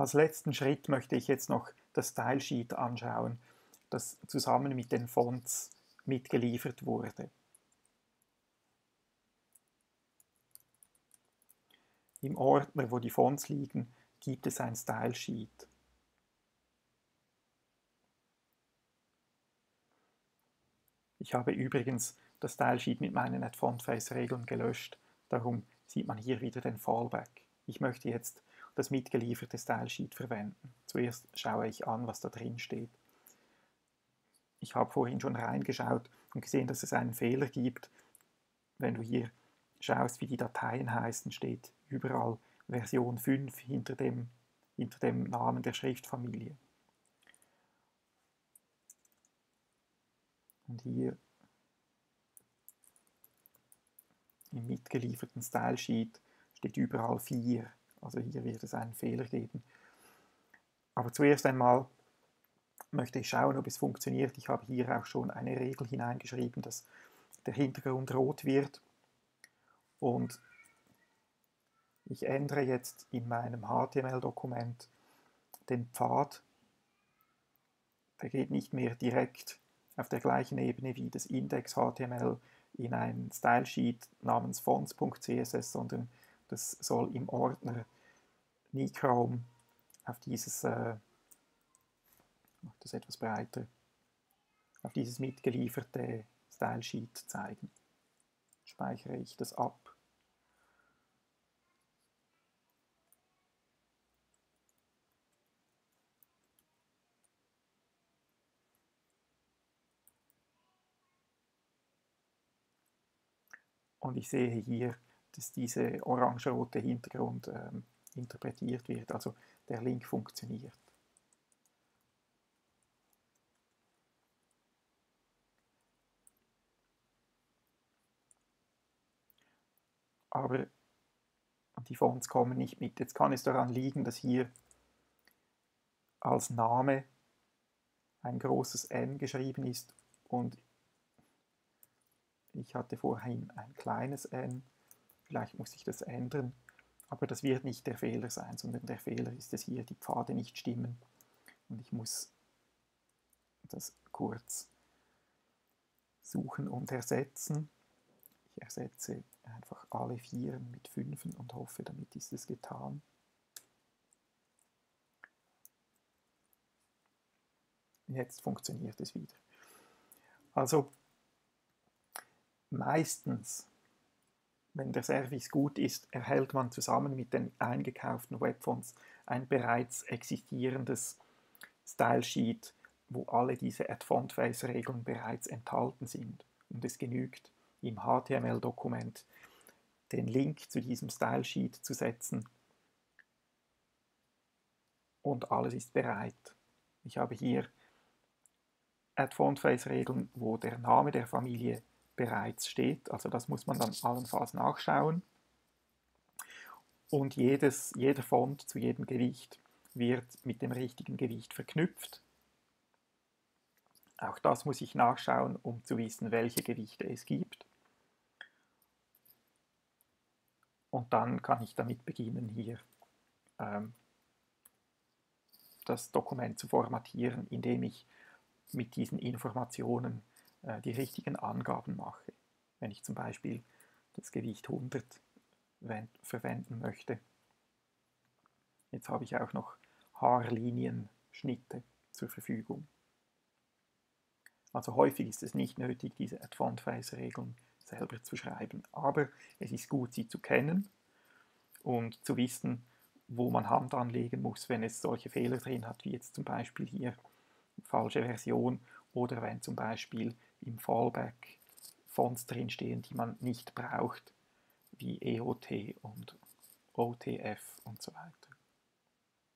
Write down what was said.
Als letzten Schritt möchte ich jetzt noch das Style Sheet anschauen, das zusammen mit den Fonts mitgeliefert wurde. Im Ordner, wo die Fonts liegen, gibt es ein Style Sheet. Ich habe übrigens das Style Sheet mit meinen Add-Font-Face-Regeln gelöscht, darum sieht man hier wieder den Fallback. Ich möchte jetzt das mitgelieferte Style Sheet verwenden. Zuerst schaue ich an, was da drin steht. Ich habe vorhin schon reingeschaut und gesehen, dass es einen Fehler gibt. Wenn du hier schaust, wie die Dateien heißen, steht überall Version 5 hinter dem, hinter dem Namen der Schriftfamilie. Und hier im mitgelieferten Style Sheet steht überall 4. Also hier wird es einen Fehler geben. Aber zuerst einmal möchte ich schauen, ob es funktioniert. Ich habe hier auch schon eine Regel hineingeschrieben, dass der Hintergrund rot wird. Und ich ändere jetzt in meinem HTML-Dokument den Pfad. Der geht nicht mehr direkt auf der gleichen Ebene wie das Index-HTML in ein Stylesheet namens fonts.css, sondern das soll im Ordner Nichrome auf dieses, äh, das etwas breiter, auf dieses mitgelieferte Stylesheet zeigen. Speichere ich das ab. Und ich sehe hier, dass dieser orange-rote Hintergrund ähm, interpretiert wird, also der Link funktioniert. Aber die Fonts kommen nicht mit. Jetzt kann es daran liegen, dass hier als Name ein großes N geschrieben ist und ich hatte vorhin ein kleines n, vielleicht muss ich das ändern, aber das wird nicht der Fehler sein, sondern der Fehler ist, dass hier die Pfade nicht stimmen und ich muss das kurz suchen und ersetzen. Ich ersetze einfach alle Vieren mit Fünfen und hoffe, damit ist es getan. Jetzt funktioniert es wieder. Also Meistens, wenn der Service gut ist, erhält man zusammen mit den eingekauften Webfonts ein bereits existierendes Style Sheet, wo alle diese Add-Font-Face-Regeln bereits enthalten sind. Und es genügt, im HTML-Dokument den Link zu diesem Style Sheet zu setzen und alles ist bereit. Ich habe hier Add-Font-Face-Regeln, wo der Name der Familie bereits steht. Also das muss man dann allenfalls nachschauen. Und jedes, jeder Font zu jedem Gewicht wird mit dem richtigen Gewicht verknüpft. Auch das muss ich nachschauen, um zu wissen, welche Gewichte es gibt. Und dann kann ich damit beginnen, hier ähm, das Dokument zu formatieren, indem ich mit diesen Informationen äh, die richtigen Angaben mache. Wenn ich zum Beispiel das Gewicht 100 verwenden möchte. Jetzt habe ich auch noch Haarlinienschnitte zur Verfügung. Also häufig ist es nicht nötig, diese Advanced-Face-Regeln selber zu schreiben, aber es ist gut, sie zu kennen und zu wissen, wo man Hand anlegen muss, wenn es solche Fehler drin hat, wie jetzt zum Beispiel hier falsche Version oder wenn zum Beispiel im Fallback Fonts drinstehen, die man nicht braucht, wie EOT und OTF und so weiter.